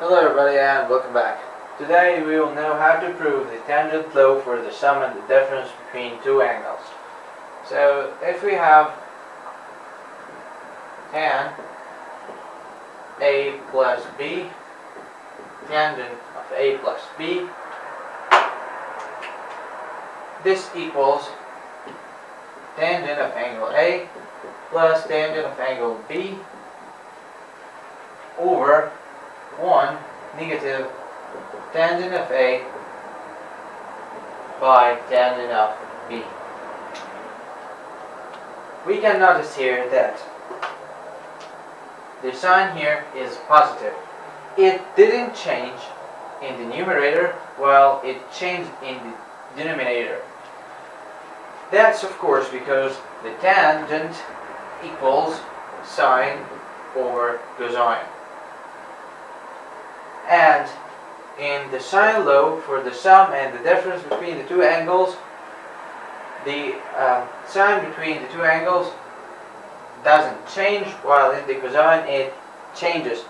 Hello everybody and welcome back. Today we will know how to prove the tangent law for the sum and the difference between two angles. So if we have tan A plus B, tangent of A plus B, this equals tangent of angle A plus tangent of angle B over 1 negative tangent of A by tangent of B. We can notice here that the sign here is positive. It didn't change in the numerator while it changed in the denominator. That's of course because the tangent equals sine over cosine. And in the sine law for the sum and the difference between the two angles, the um, sign between the two angles doesn't change, while in the cosine it changes.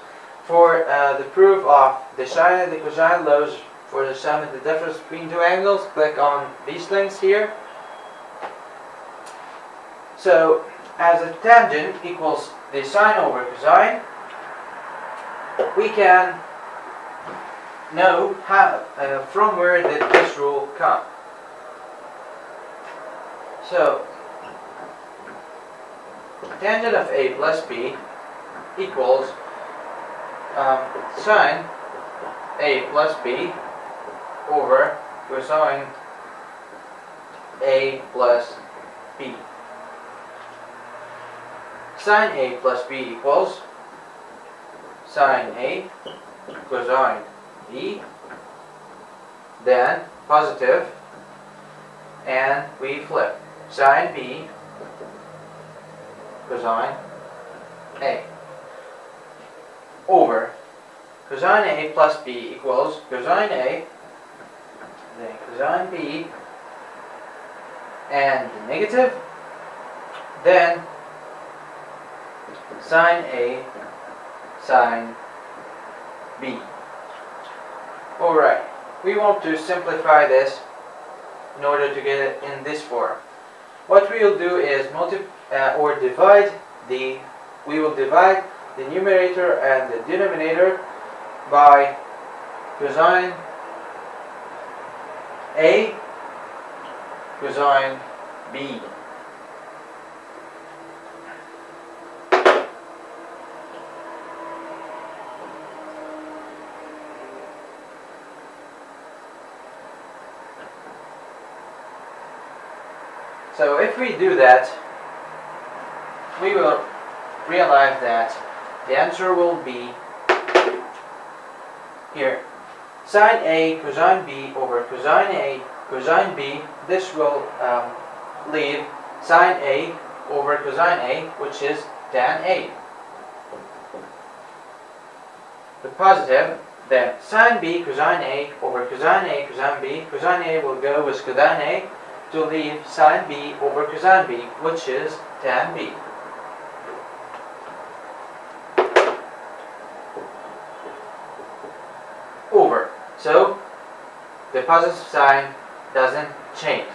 For uh, the proof of the sine and the cosine laws for the sum and the difference between two angles, click on these links here. So, as a tangent equals the sine over cosine, we can know how, uh, from where did this rule come. So, tangent of A plus B equals um, sine A plus B over cosine A plus B. Sine A plus B equals sine A cosine Then positive, and we flip. Sine B cosine A. Over. Cosine A plus B equals cosine A then cosine B and the negative then sine A sine B Alright, we want to simplify this in order to get it in this form. What we will do is multiply uh, or divide the, we will divide the numerator and the denominator by cosine A cosine B. So if we do that, we will realize that the answer will be here. Sine A cosine B over cosine A cosine B. This will um, leave sine A over cosine A, which is tan A. The positive, then sine B cosine A over cosine A cosine B. Cosine A will go with cosine A to leave sine B over cosine B, which is tan B. Over. So, the positive sign doesn't change.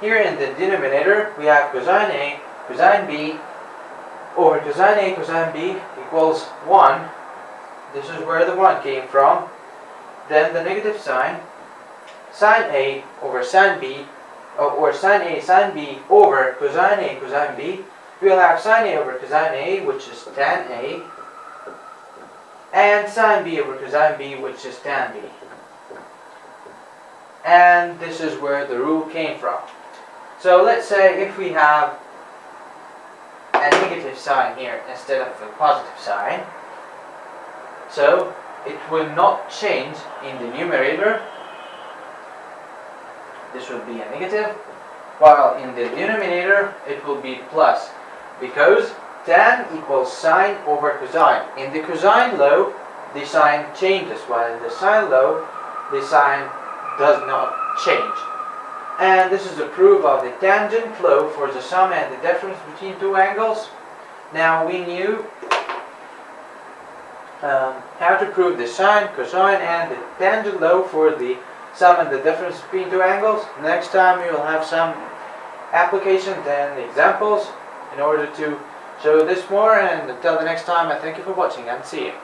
Here in the denominator, we have cosine A, cosine B, over cosine A, cosine B equals 1. This is where the 1 came from. Then the negative sign, sine A over sine B Oh, or sine A sine B over cosine A cosine B, we'll have sine A over cosine A, which is tan A, and sine B over cosine B, which is tan B. And this is where the rule came from. So let's say if we have a negative sign here instead of a positive sign, so it will not change in the numerator this will be a negative, while in the denominator it will be plus, because tan equals sine over cosine. In the cosine law, the sign changes, while in the sine law, the sign does not change. And this is a proof of the tangent law for the sum and the difference between two angles. Now we knew um, how to prove the sine, cosine, and the tangent law for the sum and the difference between two angles. Next time you will have some applications and examples in order to show this more and until the next time I thank you for watching and see you.